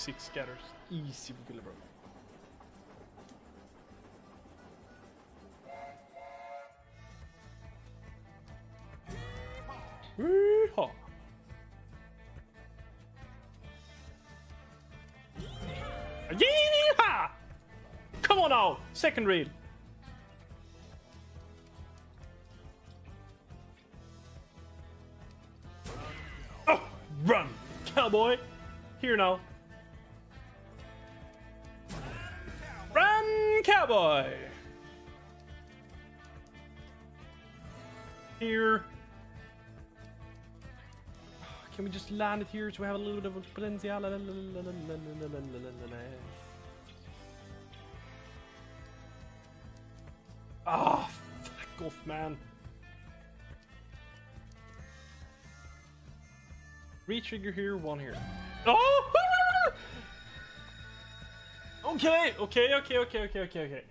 six scatters. Easy for Villa, bro. Yeehaw. Yeehaw! Come on now! Second read. Oh, run, cowboy! Here now. Cowboy! Here. Can we just land it here so we have a little bit of a? Ah, oh, fuck off, man. Retrigger here, one here. Oh! Okay, okay, okay, okay, okay, okay, okay.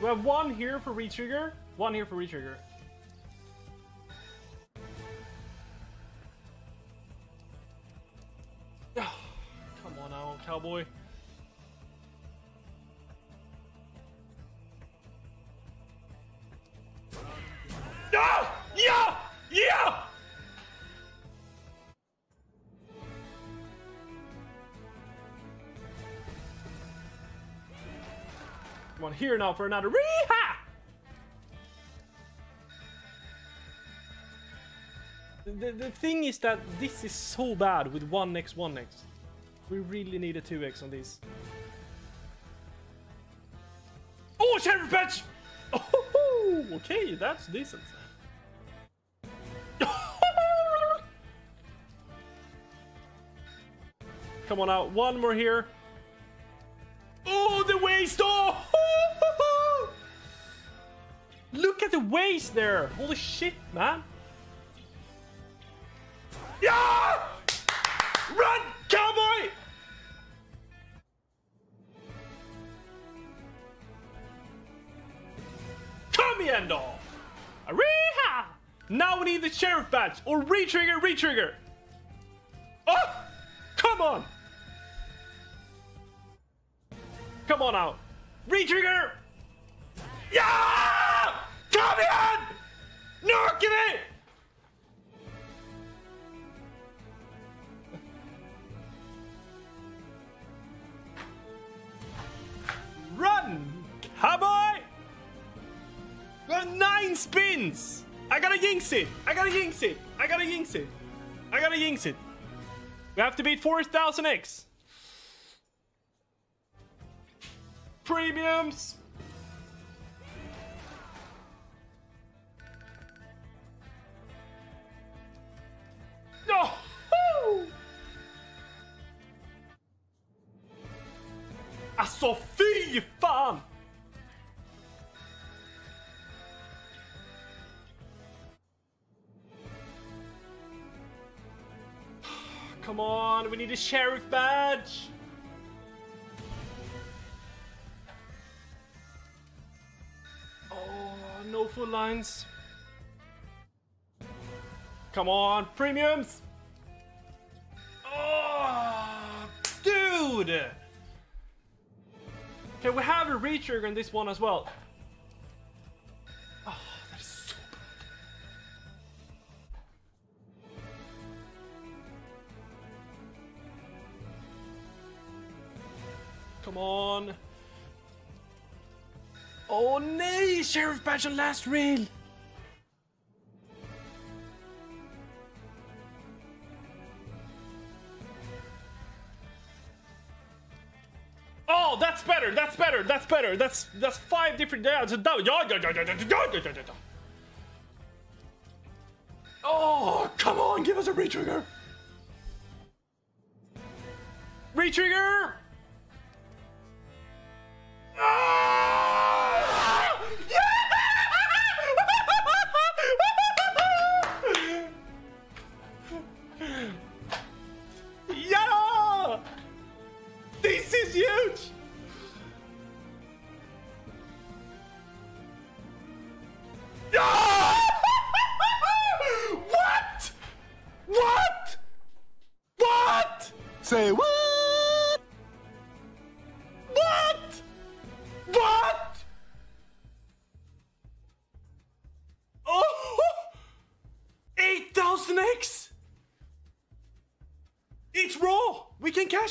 We have one here for retrigger, one here for retrigger. Come on now, cowboy. Come here now for another reha! The, the thing is that this is so bad with 1x, 1x. We really need a 2x on these. Oh, Sheriff Badge! Oh, okay, that's decent. Come on out, one more here. Oh, the waist! Oh! At the waist there! Holy shit, man! Yeah! Run, cowboy! Come Endo! Reha! Now we need the sheriff badge or retrigger, retrigger. Oh! Come on! Come on out. Retrigger! Yeah! Come in! Knock it! Run, cowboy! Have nine spins! I gotta yinx it! I gotta yinx it! I gotta yinx it! I gotta yinx it! We have to beat 4000X! Premiums! Alltså fy fan! Come on, we need a sheriff badge! Oh, no full lines. Come on, premiums! Oh, dude! Okay, we have a retrigger in this one as well. Oh, that is so bad. Come on. Oh nej! Sheriff Badge on last reel! Oh, that's better. That's better. That's better. That's that's five different. Yeah, Oh, come on, give us a retrigger. Retrigger. Ah! Say what? What? What? Oh! 8,000 eggs? It's raw! We can cash